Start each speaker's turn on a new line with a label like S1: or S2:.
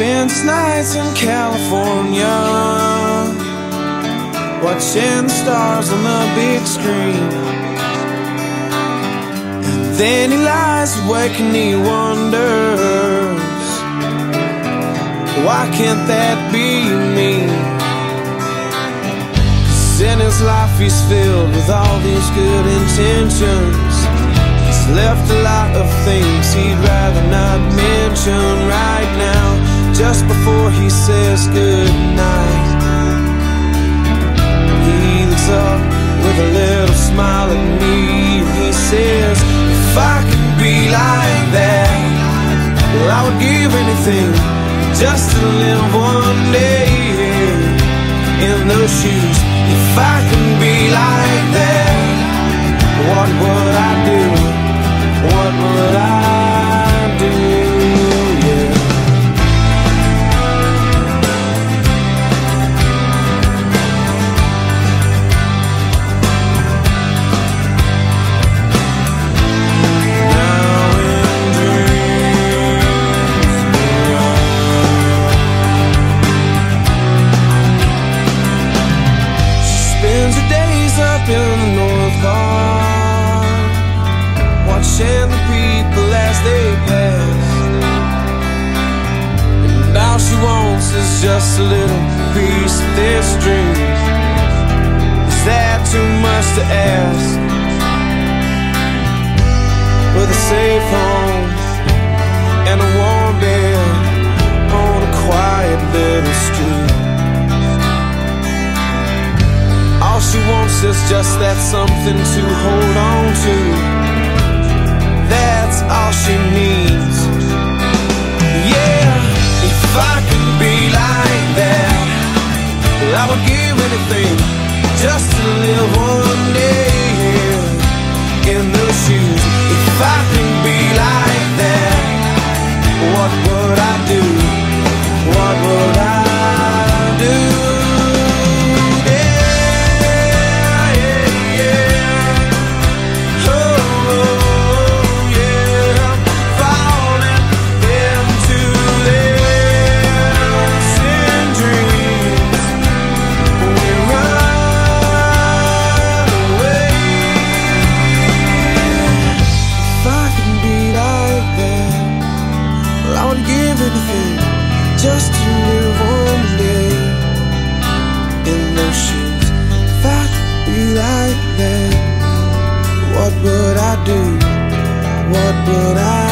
S1: spends nights in California. Watching the stars on the big screen. And then he lies awake and he wonders Why can't that be me? Cause in his life he's filled with all these good intentions. He's left a lot of things he'd rather not mention Just before he says goodnight. He looks up with a little smile at me. And he says, if I could be like that Well, I would give anything just to live one day in those shoes. If I can be like that they pass And all she wants is just a little piece of this dream Is that too much to ask? With a safe home and a warm bed on a quiet little street all she wants is just that something to hold on to. All she needs. What would I